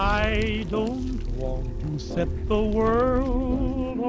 I don't want to set the world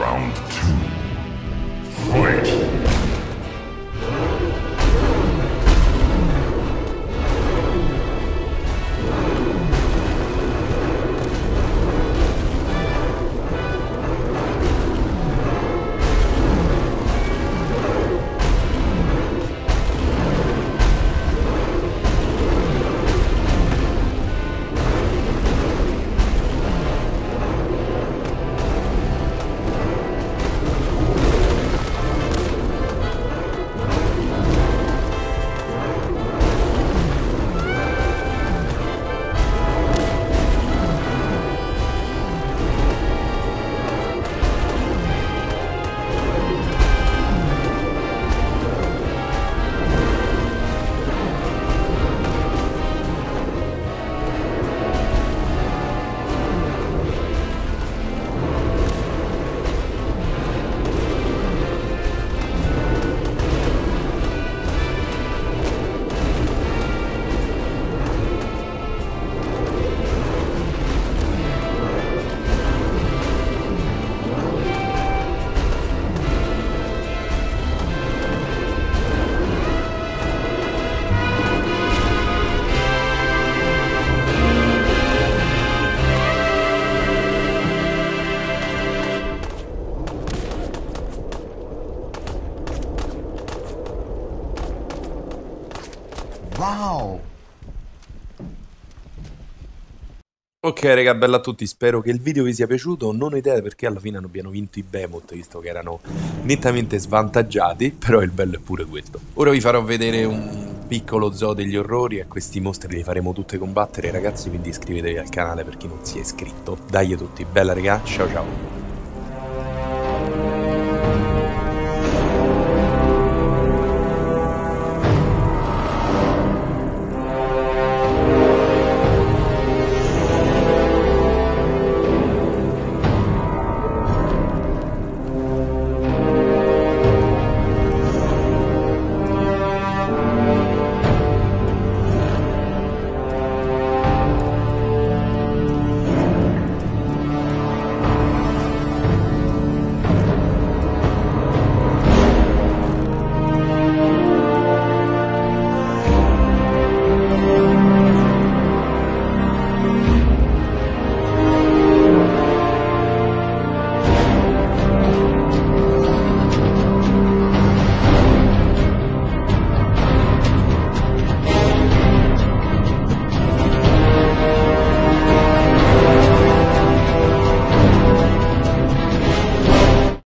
Round two. Wow! Ok raga, bella a tutti, spero che il video vi sia piaciuto, non ho idea perché alla fine abbiano vinto i Behemoth, visto che erano nettamente svantaggiati, però il bello è pure questo. Ora vi farò vedere un piccolo zoo degli orrori e questi mostri li faremo tutte combattere ragazzi, quindi iscrivetevi al canale per chi non si è iscritto. Dai a tutti, bella raga, ciao ciao!